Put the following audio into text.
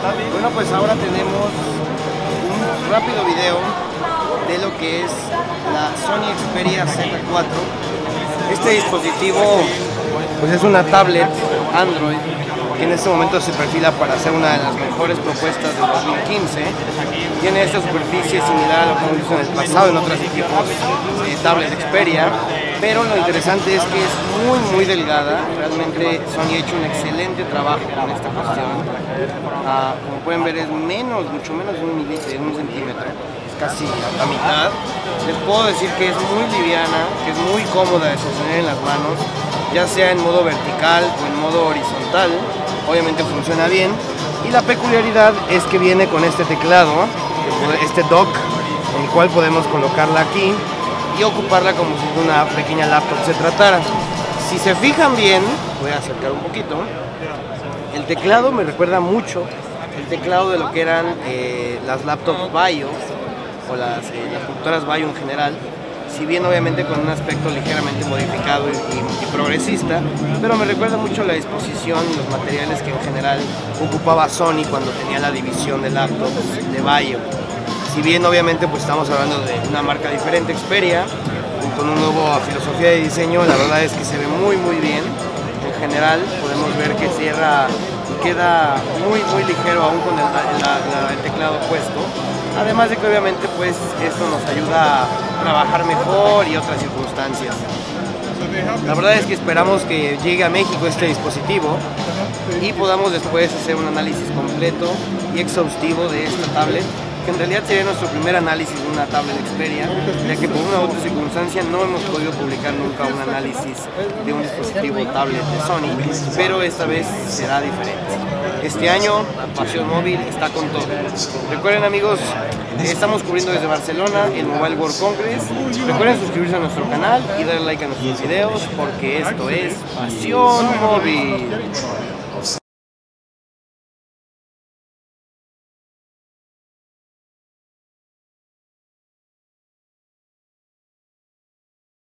Bueno, pues ahora tenemos un rápido video de lo que es la Sony Xperia Z4. Este dispositivo pues es una tablet Android que en este momento se perfila para ser una de las mejores propuestas del 2015. Tiene esta superficie similar a lo que hemos visto en el pasado en otros equipos de tablet Xperia, pero lo interesante es que es muy muy delgada, realmente Sony ha hecho un excelente trabajo con esta cuestión. Ah, como pueden ver es menos, mucho menos de un, milímetro, un centímetro, es casi a la mitad. Les puedo decir que es muy liviana, que es muy cómoda de sostener en las manos, ya sea en modo vertical o en modo horizontal, obviamente funciona bien. Y la peculiaridad es que viene con este teclado, este dock, el cual podemos colocarla aquí y ocuparla como si una pequeña laptop se tratara. Si se fijan bien, voy a acercar un poquito, el teclado me recuerda mucho el teclado de lo que eran eh, las laptops Bayo o las, eh, computadoras Bayo en general, si bien obviamente con un aspecto ligeramente modificado y, progresista, pero me recuerda mucho la disposición los materiales que en general ocupaba Sony cuando tenía la división de laptops de Bayo. Si bien obviamente pues estamos hablando de una marca diferente, Xperia, con una nueva filosofía de diseño, la verdad es que se ve muy muy bien. En general podemos ver que cierra y queda muy muy ligero aún con el, teclado puesto. Además de que obviamente pues esto nos ayuda a trabajar mejor y otras circunstancias. La verdad es que esperamos que llegue a México este dispositivo y podamos después hacer un análisis completo y exhaustivo de esta tablet que en realidad sería nuestro primer análisis de una tablet Xperia, ya que por una u otra circunstancia no hemos podido publicar nunca un análisis de un dispositivo tablet de Sony, pero esta vez será diferente. Este año Pasión Móvil está con todo. Recuerden amigos, estamos cubriendo desde Barcelona el Mobile World Congress. Recuerden suscribirse a nuestro canal y darle like a nuestros videos porque esto es Pasión Móvil.